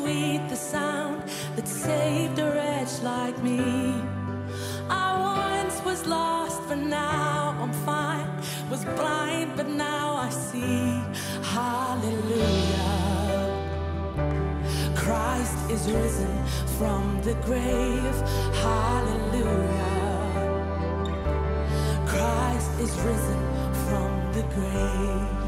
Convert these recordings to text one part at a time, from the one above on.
sweet the sound that saved a wretch like me. I once was lost, but now I'm fine. Was blind, but now I see. Hallelujah. Christ is risen from the grave. Hallelujah. Christ is risen from the grave.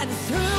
and through